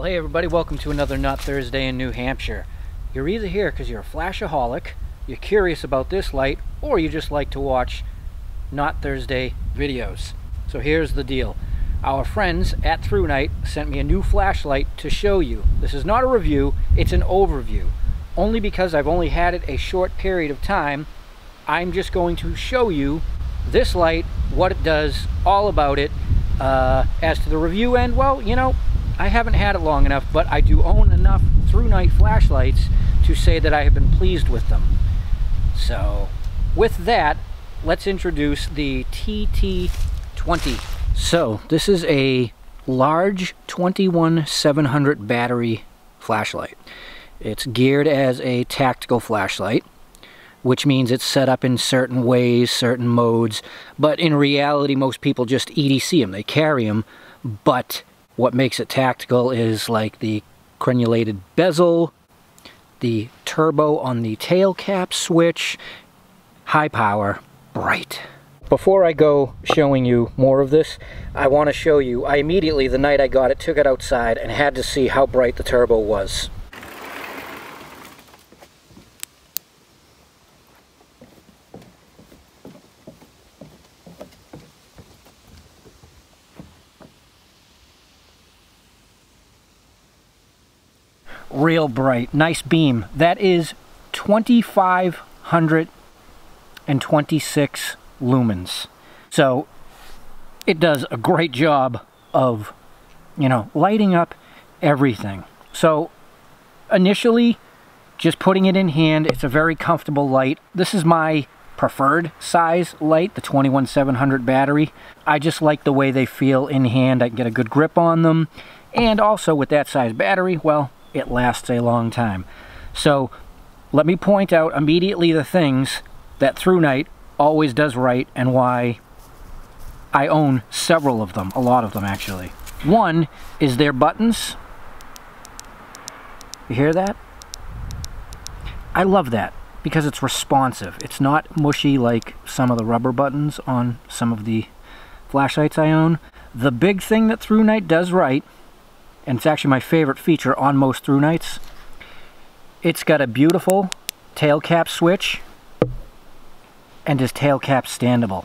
Well, hey everybody, welcome to another Not Thursday in New Hampshire. You're either here because you're a flashaholic, you're curious about this light, or you just like to watch Not Thursday videos. So here's the deal. Our friends at ThruNite sent me a new flashlight to show you. This is not a review, it's an overview. Only because I've only had it a short period of time, I'm just going to show you this light, what it does, all about it. Uh, as to the review end, well, you know, I haven't had it long enough, but I do own enough ThruNite flashlights to say that I have been pleased with them. So, with that, let's introduce the TT20. So, this is a large 21700 battery flashlight. It's geared as a tactical flashlight, which means it's set up in certain ways, certain modes, but in reality most people just EDC them, they carry them, but what makes it tactical is like the crenulated bezel, the turbo on the tail cap switch, high power, bright. Before I go showing you more of this, I want to show you, I immediately, the night I got it, took it outside and had to see how bright the turbo was. Real bright. Nice beam. That is 2,526 lumens. So it does a great job of, you know, lighting up everything. So initially, just putting it in hand, it's a very comfortable light. This is my preferred size light, the 21700 battery. I just like the way they feel in hand. I can get a good grip on them. And also with that size battery, well, it lasts a long time. So let me point out immediately the things that ThruNite always does right and why I own several of them, a lot of them actually. One is their buttons. You hear that? I love that because it's responsive. It's not mushy like some of the rubber buttons on some of the flashlights I own. The big thing that ThruNite does right and it's actually my favorite feature on most ThruNites. It's got a beautiful tail cap switch and is tail cap standable.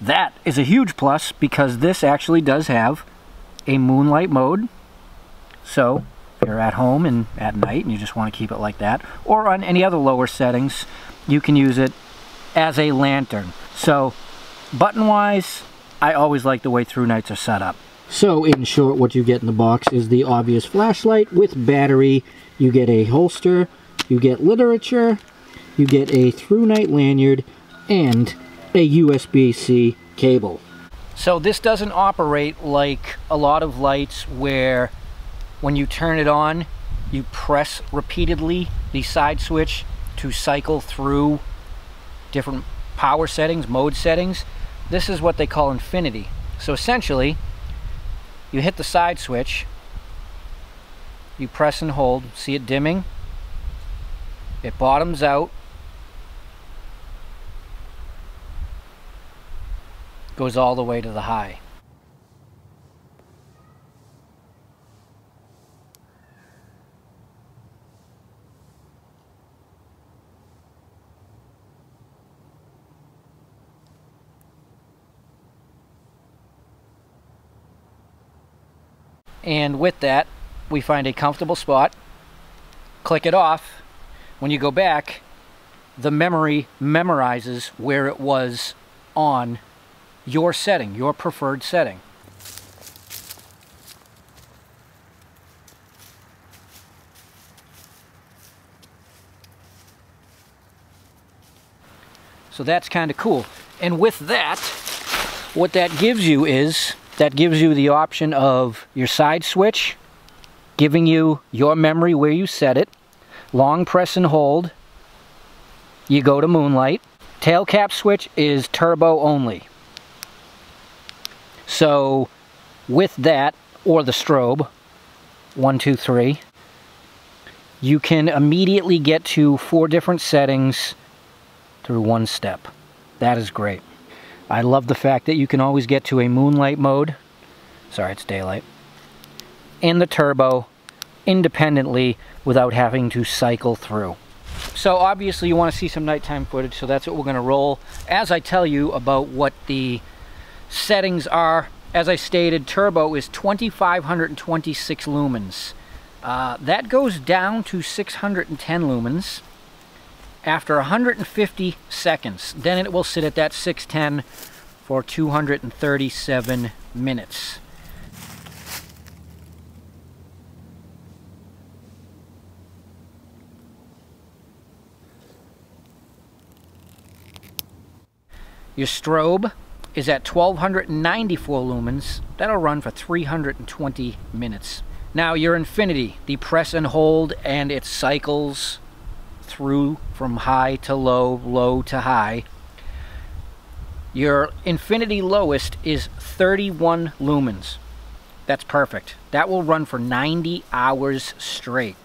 That is a huge plus because this actually does have a moonlight mode. So you're at home and at night and you just want to keep it like that, or on any other lower settings, you can use it as a lantern. So button-wise, I always like the way ThruNites are set up. So in short, what you get in the box is the obvious flashlight with battery. You get a holster, you get literature, you get a ThruNite lanyard, and a USB-C cable. So this doesn't operate like a lot of lights where when you turn it on, you press repeatedly the side switch to cycle through different power settings, mode settings. This is what they call infinity. So essentially, you hit the side switch, you press and hold, see it dimming, it bottoms out, goes all the way to the high. And with that, we find a comfortable spot, click it off. When you go back, the memory memorizes where it was on your setting, your preferred setting. So that's kind of cool. And with that, what that gives you is that gives you the option of your side switch, giving you your memory where you set it, long press and hold, you go to moonlight. Tail cap switch is turbo only. So with that, or the strobe, one, two, three, you can immediately get to four different settings through one step. That is great. I love the fact that you can always get to a moonlight mode. Sorry, it's daylight. And the turbo independently without having to cycle through. So obviously you want to see some nighttime footage, so that's what we're going to roll. As I tell you about what the settings are, as I stated, turbo is 2526 lumens. Uh, that goes down to 610 lumens after 150 seconds. Then it will sit at that 610 for 237 minutes. Your strobe is at 1294 lumens. That'll run for 320 minutes. Now your infinity, the press and hold and it cycles through from high to low, low to high. Your infinity lowest is 31 lumens. That's perfect. That will run for 90 hours straight.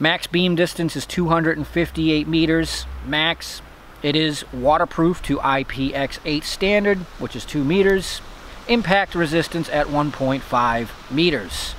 Max beam distance is 258 meters. Max, it is waterproof to IPX8 standard, which is 2 meters. Impact resistance at 1.5 meters.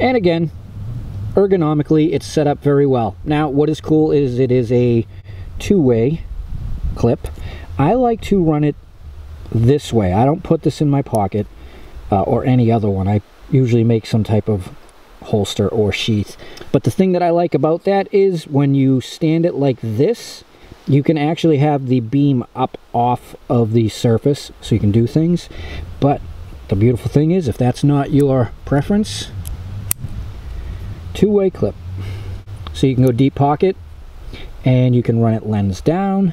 And again, ergonomically, it's set up very well. Now, what is cool is it is a two-way clip. I like to run it this way. I don't put this in my pocket uh, or any other one. I usually make some type of holster or sheath. But the thing that I like about that is when you stand it like this, you can actually have the beam up off of the surface so you can do things. But the beautiful thing is if that's not your preference, two-way clip. So you can go deep pocket and you can run it lens down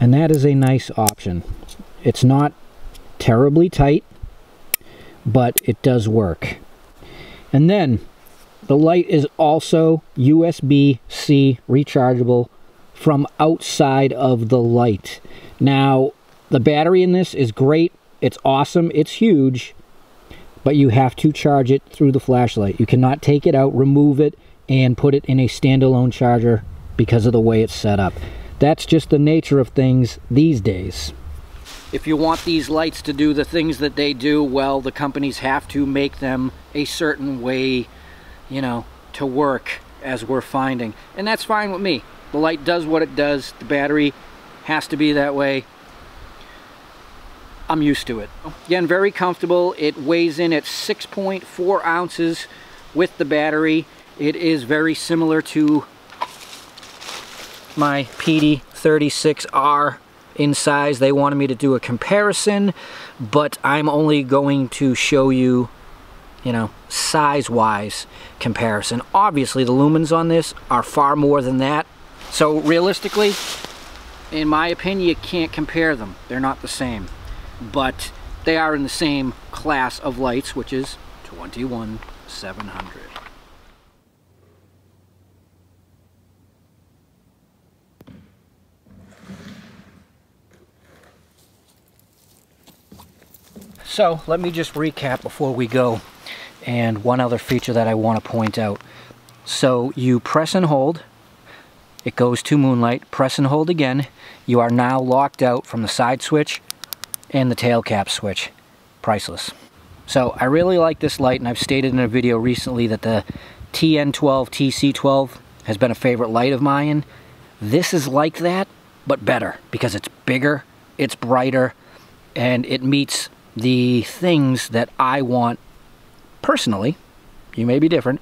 and that is a nice option. It's not terribly tight but it does work. And then the light is also USB-C rechargeable from outside of the light. Now the battery in this is great. It's awesome. It's huge but you have to charge it through the flashlight. You cannot take it out, remove it, and put it in a standalone charger because of the way it's set up. That's just the nature of things these days. If you want these lights to do the things that they do, well, the companies have to make them a certain way, you know, to work as we're finding. And that's fine with me. The light does what it does. The battery has to be that way. I'm used to it. Again, very comfortable. It weighs in at 6.4 ounces with the battery. It is very similar to my PD36R in size. They wanted me to do a comparison, but I'm only going to show you, you know, size-wise comparison. Obviously, the lumens on this are far more than that. So realistically, in my opinion, you can't compare them. They're not the same but they are in the same class of lights, which is 21700. So let me just recap before we go and one other feature that I want to point out. So you press and hold, it goes to moonlight, press and hold again, you are now locked out from the side switch and the tail cap switch. Priceless. So I really like this light and I've stated in a video recently that the TN12 TC12 has been a favorite light of mine. This is like that, but better because it's bigger, it's brighter, and it meets the things that I want personally, you may be different,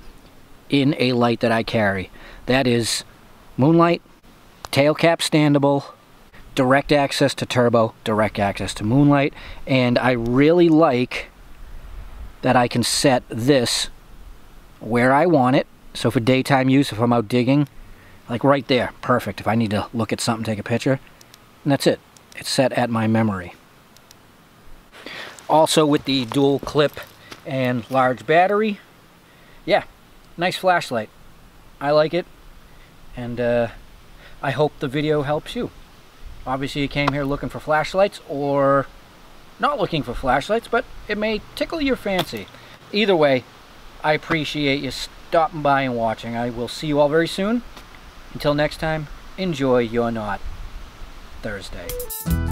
in a light that I carry. That is moonlight, tail cap standable, direct access to turbo, direct access to moonlight, and I really like that I can set this where I want it. So for daytime use, if I'm out digging, like right there, perfect. If I need to look at something, take a picture, and that's it. It's set at my memory. Also with the dual clip and large battery, yeah, nice flashlight. I like it, and uh, I hope the video helps you. Obviously you came here looking for flashlights or not looking for flashlights, but it may tickle your fancy. Either way, I appreciate you stopping by and watching. I will see you all very soon. Until next time, enjoy your Not Thursday.